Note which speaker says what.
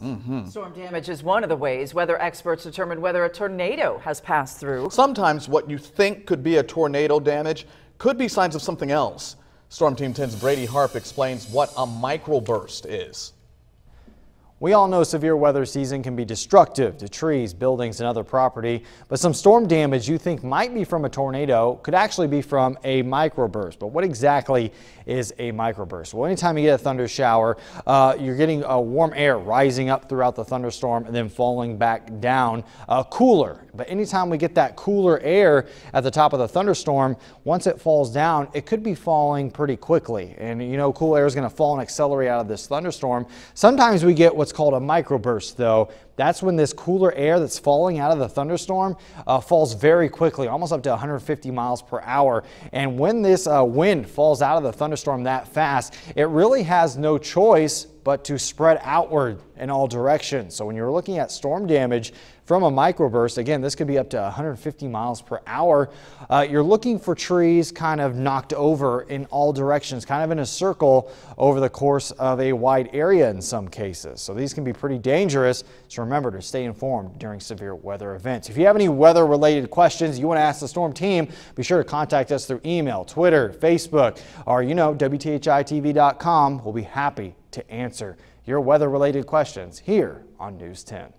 Speaker 1: Yes. Mm-hmm. Storm damage is one of the ways weather experts determine whether a tornado has passed through.
Speaker 2: Sometimes what you think could be a tornado damage could be signs of something else. Storm Team 10's Brady Harp explains what a microburst is.
Speaker 3: We all know severe weather season can be destructive to trees, buildings, and other property, but some storm damage you think might be from a tornado could actually be from a microburst. But what exactly is a microburst? Well, anytime you get a thunder shower, uh, you're getting a warm air rising up throughout the thunderstorm and then falling back down uh, cooler. But anytime we get that cooler air at the top of the thunderstorm, once it falls down, it could be falling pretty quickly. And you know, cool air is going to fall and accelerate out of this thunderstorm. Sometimes we get what's what's called a microburst, though. That's when this cooler air that's falling out of the thunderstorm uh, falls very quickly, almost up to 150 miles per hour. And when this uh, wind falls out of the thunderstorm that fast, it really has no choice but to spread outward in all directions. So when you're looking at storm damage from a microburst, again, this could be up to 150 miles per hour. Uh, you're looking for trees kind of knocked over in all directions, kind of in a circle over the course of a wide area in some cases. So these can be pretty dangerous. So remember to stay informed during severe weather events. If you have any weather related questions you want to ask the storm team, be sure to contact us through email, Twitter, Facebook, or you know, WTHITV.com. We'll be happy to answer your weather related questions here on News 10.